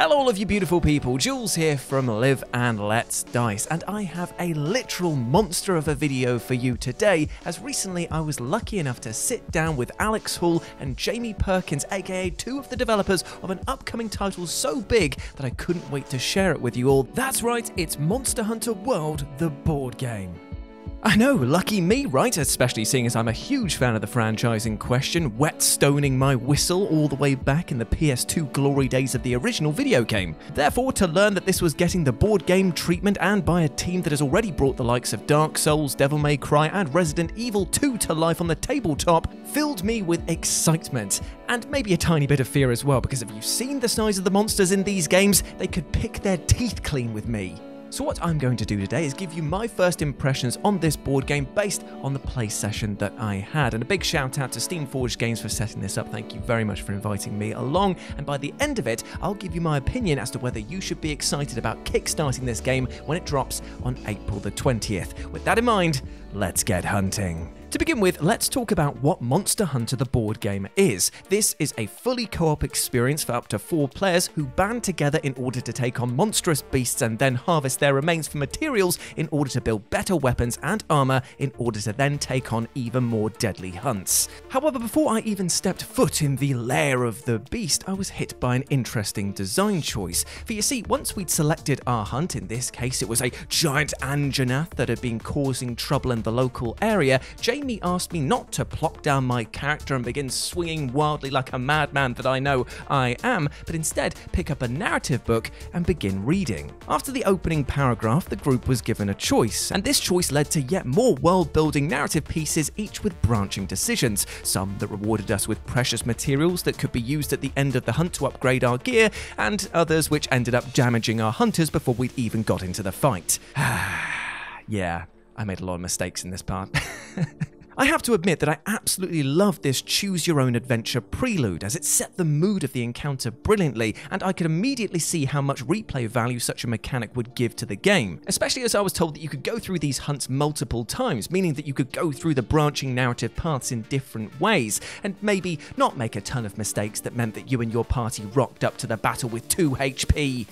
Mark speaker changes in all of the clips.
Speaker 1: Hello, all of you beautiful people. Jules here from Live and Let's Dice, and I have a literal monster of a video for you today. As recently I was lucky enough to sit down with Alex Hall and Jamie Perkins, aka two of the developers of an upcoming title so big that I couldn't wait to share it with you all. That's right, it's Monster Hunter World, the board game. I know, lucky me, right? Especially seeing as I'm a huge fan of the franchise in question, whetstoning my whistle all the way back in the PS2 glory days of the original video game. Therefore, to learn that this was getting the board game treatment and by a team that has already brought the likes of Dark Souls, Devil May Cry, and Resident Evil 2 to life on the tabletop filled me with excitement and maybe a tiny bit of fear as well, because if you've seen the size of the monsters in these games, they could pick their teeth clean with me. So what I'm going to do today is give you my first impressions on this board game based on the play session that I had. And a big shout out to Steamforged Games for setting this up. Thank you very much for inviting me along. And by the end of it, I'll give you my opinion as to whether you should be excited about kickstarting this game when it drops on April the 20th. With that in mind, let's get hunting. To begin with, let's talk about what Monster Hunter the board game is. This is a fully co op experience for up to four players who band together in order to take on monstrous beasts and then harvest their remains for materials in order to build better weapons and armor in order to then take on even more deadly hunts. However, before I even stepped foot in the lair of the beast, I was hit by an interesting design choice. For you see, once we'd selected our hunt, in this case it was a giant Anjanath that had been causing trouble in the local area, Jamie asked me not to plop down my character and begin swinging wildly like a madman that I know I am, but instead pick up a narrative book and begin reading. After the opening paragraph, the group was given a choice, and this choice led to yet more world building narrative pieces, each with branching decisions. Some that rewarded us with precious materials that could be used at the end of the hunt to upgrade our gear, and others which ended up damaging our hunters before we'd even got into the fight. yeah, I made a lot of mistakes in this part. I have to admit that I absolutely loved this choose your own adventure prelude as it set the mood of the encounter brilliantly, and I could immediately see how much replay value such a mechanic would give to the game, especially as I was told that you could go through these hunts multiple times, meaning that you could go through the branching narrative paths in different ways, and maybe not make a ton of mistakes that meant that you and your party rocked up to the battle with 2 HP.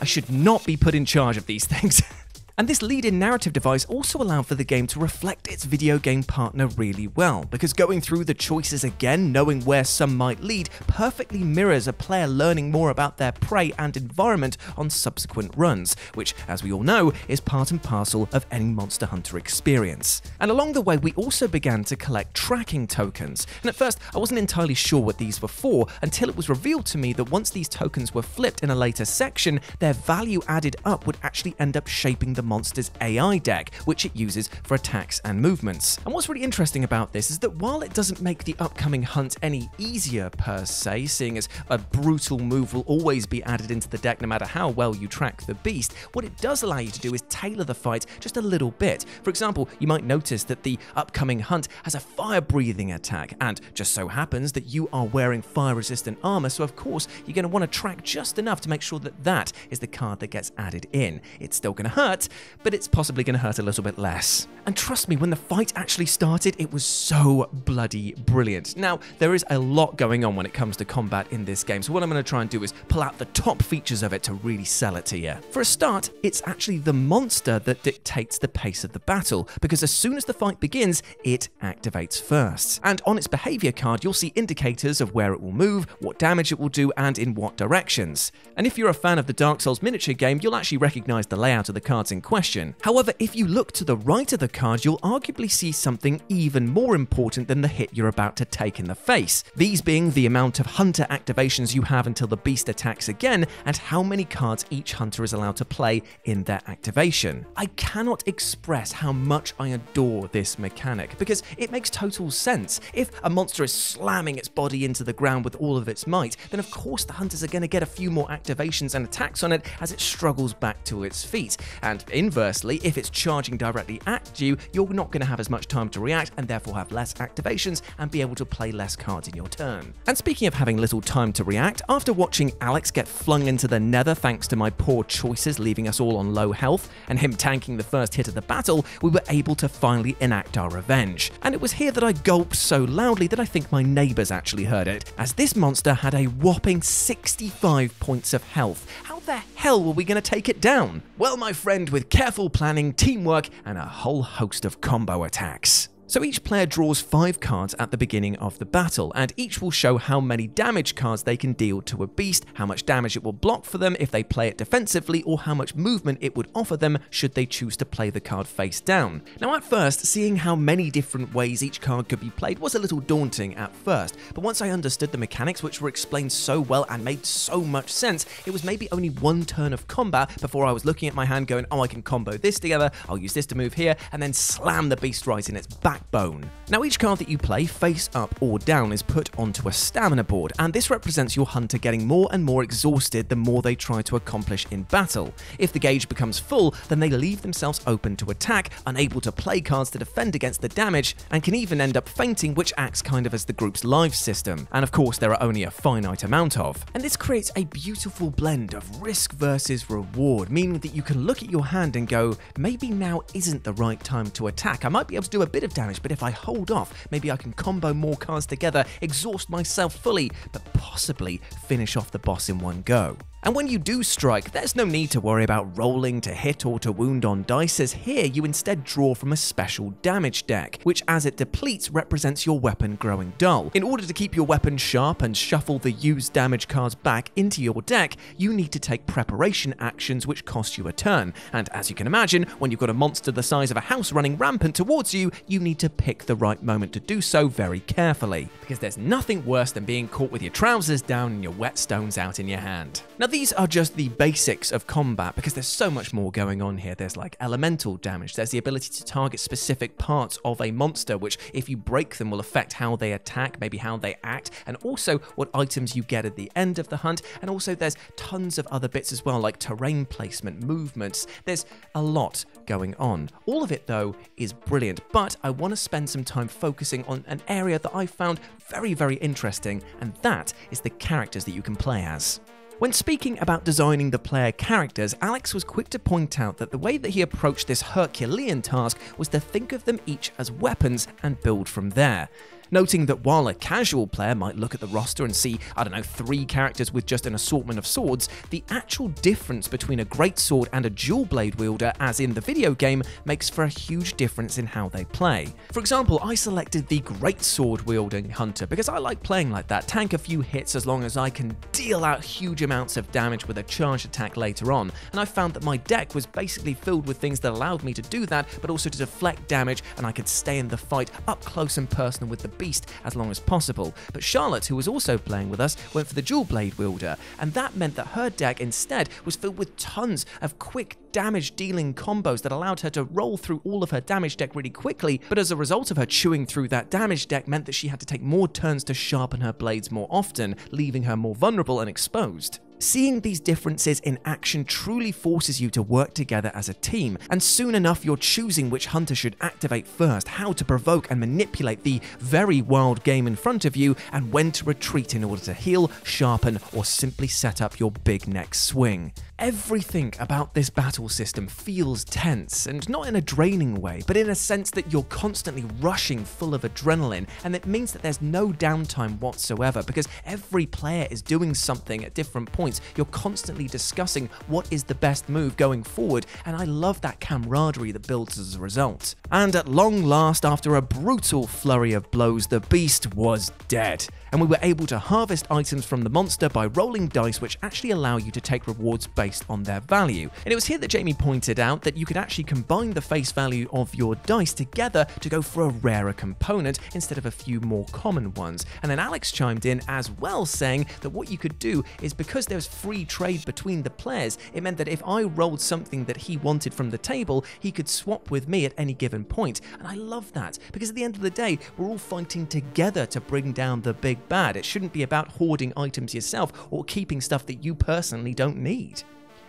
Speaker 1: I should not be put in charge of these things. And this lead in narrative device also allowed for the game to reflect its video game partner really well, because going through the choices again, knowing where some might lead, perfectly mirrors a player learning more about their prey and environment on subsequent runs, which, as we all know, is part and parcel of any Monster Hunter experience. And along the way, we also began to collect tracking tokens. And at first, I wasn't entirely sure what these were for until it was revealed to me that once these tokens were flipped in a later section, their value added up would actually end up shaping the monster's AI deck, which it uses for attacks and movements. And what's really interesting about this is that while it doesn't make the upcoming hunt any easier per se, seeing as a brutal move will always be added into the deck no matter how well you track the beast, what it does allow you to do is tailor the fight just a little bit. For example, you might notice that the upcoming hunt has a fire breathing attack, and just so happens that you are wearing fire resistant armor, so of course you're going to want to track just enough to make sure that that is the card that gets added in. It's still going to hurt, but it's possibly going to hurt a little bit less. And trust me, when the fight actually started, it was so bloody brilliant. Now, there is a lot going on when it comes to combat in this game, so what I'm going to try and do is pull out the top features of it to really sell it to you. For a start, it's actually the monster that dictates the pace of the battle, because as soon as the fight begins, it activates first. And on its behavior card, you'll see indicators of where it will move, what damage it will do, and in what directions. And if you're a fan of the Dark Souls miniature game, you'll actually recognize the layout of the cards in question. However, if you look to the right of the card, you'll arguably see something even more important than the hit you're about to take in the face. These being the amount of hunter activations you have until the beast attacks again, and how many cards each hunter is allowed to play in their activation. I cannot express how much I adore this mechanic because it makes total sense. If a monster is slamming its body into the ground with all of its might, then of course the hunters are going to get a few more activations and attacks on it as it struggles back to its feet. And inversely, if it's charging directly at you, you're not going to have as much time to react and therefore have less activations and be able to play less cards in your turn. And speaking of having little time to react, after watching Alex get flung into the nether thanks to my poor choices leaving us all on low health, and him tanking the first hit of the battle, we were able to finally enact our revenge. And it was here that I gulped so loudly that I think my neighbours actually heard it, as this monster had a whopping 65 points of health. How the hell were we going to take it down? Well, my friend, with careful planning, teamwork, and a whole host of combo attacks. So each player draws 5 cards at the beginning of the battle, and each will show how many damage cards they can deal to a beast, how much damage it will block for them if they play it defensively, or how much movement it would offer them should they choose to play the card face down. Now at first, seeing how many different ways each card could be played was a little daunting at first, but once I understood the mechanics which were explained so well and made so much sense, it was maybe only one turn of combat before I was looking at my hand going, oh I can combo this together, I'll use this to move here, and then slam the beast right in its back backbone. Now each card that you play face up or down is put onto a stamina board and this represents your hunter getting more and more exhausted the more they try to accomplish in battle. If the gauge becomes full then they leave themselves open to attack, unable to play cards to defend against the damage and can even end up fainting which acts kind of as the group's life system. And of course there are only a finite amount of. And this creates a beautiful blend of risk versus reward, meaning that you can look at your hand and go, maybe now isn't the right time to attack. I might be able to do a bit of damage but if I hold off, maybe I can combo more cards together, exhaust myself fully, but possibly finish off the boss in one go. And when you do strike, there's no need to worry about rolling to hit or to wound on dice, as here you instead draw from a special damage deck, which as it depletes represents your weapon growing dull. In order to keep your weapon sharp and shuffle the used damage cards back into your deck, you need to take preparation actions which cost you a turn. And as you can imagine, when you've got a monster the size of a house running rampant towards you, you need to pick the right moment to do so very carefully. Because there's nothing worse than being caught with your trousers down and your whetstones out in your hand. Now these are just the basics of combat because there's so much more going on here. There's like elemental damage, there's the ability to target specific parts of a monster, which if you break them will affect how they attack, maybe how they act, and also what items you get at the end of the hunt. And also there's tons of other bits as well, like terrain placement, movements. There's a lot going on. All of it though is brilliant, but I want to spend some time focusing on an area that I found very, very interesting, and that is the characters that you can play as. When speaking about designing the player characters, Alex was quick to point out that the way that he approached this Herculean task was to think of them each as weapons and build from there noting that while a casual player might look at the roster and see, I don't know, three characters with just an assortment of swords, the actual difference between a greatsword and a dual blade wielder, as in the video game, makes for a huge difference in how they play. For example, I selected the greatsword wielding hunter because I like playing like that, tank a few hits as long as I can deal out huge amounts of damage with a charge attack later on, and I found that my deck was basically filled with things that allowed me to do that, but also to deflect damage, and I could stay in the fight up close and personal with the beast as long as possible. But Charlotte, who was also playing with us, went for the dual blade wielder, and that meant that her deck instead was filled with tons of quick damage dealing combos that allowed her to roll through all of her damage deck really quickly, but as a result of her chewing through that damage deck meant that she had to take more turns to sharpen her blades more often, leaving her more vulnerable and exposed. Seeing these differences in action truly forces you to work together as a team, and soon enough you're choosing which hunter should activate first, how to provoke and manipulate the very wild game in front of you, and when to retreat in order to heal, sharpen, or simply set up your big next swing. Everything about this battle system feels tense, and not in a draining way, but in a sense that you're constantly rushing full of adrenaline, and it means that there's no downtime whatsoever because every player is doing something at different points. You're constantly discussing what is the best move going forward, and I love that camaraderie that builds as a result. And at long last, after a brutal flurry of blows, the beast was dead and we were able to harvest items from the monster by rolling dice which actually allow you to take rewards based on their value. And it was here that Jamie pointed out that you could actually combine the face value of your dice together to go for a rarer component instead of a few more common ones. And then Alex chimed in as well saying that what you could do is because there was free trade between the players, it meant that if I rolled something that he wanted from the table, he could swap with me at any given point. And I love that because at the end of the day, we're all fighting together to bring down the big bad. It shouldn't be about hoarding items yourself or keeping stuff that you personally don't need.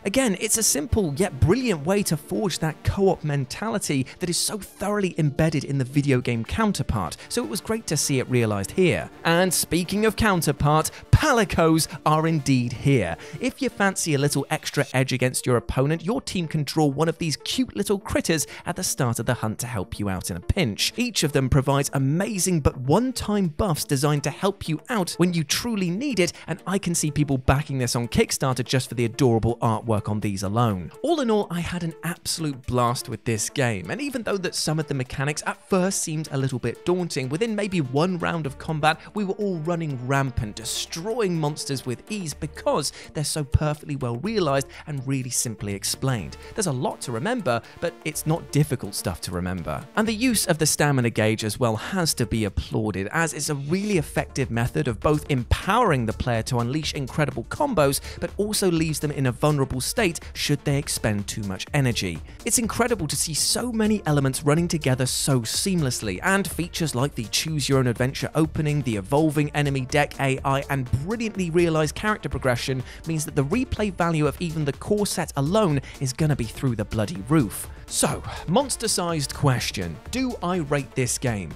Speaker 1: Again, it's a simple yet brilliant way to forge that co op mentality that is so thoroughly embedded in the video game counterpart, so it was great to see it realised here. And speaking of counterpart, Palicos are indeed here. If you fancy a little extra edge against your opponent, your team can draw one of these cute little critters at the start of the hunt to help you out in a pinch. Each of them provides amazing but one-time buffs designed to help you out when you truly need it, and I can see people backing this on Kickstarter just for the adorable artwork on these alone. All in all, I had an absolute blast with this game, and even though that some of the mechanics at first seemed a little bit daunting, within maybe one round of combat, we were all running rampant, destroying monsters with ease because they're so perfectly well realized and really simply explained. There's a lot to remember, but it's not difficult stuff to remember. And the use of the stamina gauge as well has to be applauded, as it's a really effective method of both empowering the player to unleash incredible combos, but also leaves them in a vulnerable state should they expend too much energy. It's incredible to see so many elements running together so seamlessly, and features like the choose your own adventure opening, the evolving enemy deck AI, and brilliantly realized character progression means that the replay value of even the core set alone is gonna be through the bloody roof. So, monster sized question Do I rate this game?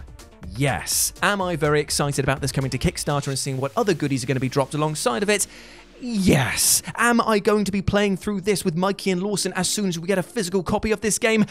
Speaker 1: Yes. Am I very excited about this coming to Kickstarter and seeing what other goodies are going to be dropped alongside of it? Yes. Am I going to be playing through this with Mikey and Lawson as soon as we get a physical copy of this game?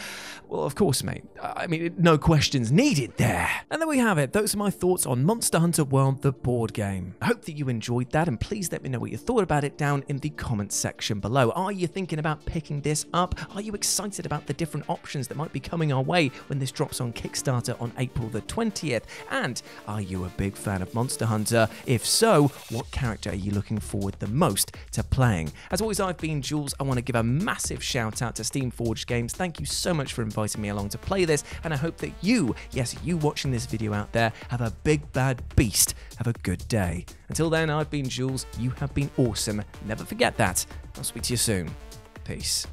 Speaker 1: Well, of course, mate. I mean, no questions needed there. And there we have it. Those are my thoughts on Monster Hunter World, the board game. I hope that you enjoyed that, and please let me know what you thought about it down in the comments section below. Are you thinking about picking this up? Are you excited about the different options that might be coming our way when this drops on Kickstarter on April the 20th? And are you a big fan of Monster Hunter? If so, what character are you looking forward the most to playing? As always, I've been Jules. I want to give a massive shout out to Steamforged Games. Thank you so much for inviting me along to play this, and I hope that you, yes, you watching this video out there, have a big bad beast. Have a good day. Until then, I've been Jules. You have been awesome. Never forget that. I'll speak to you soon. Peace.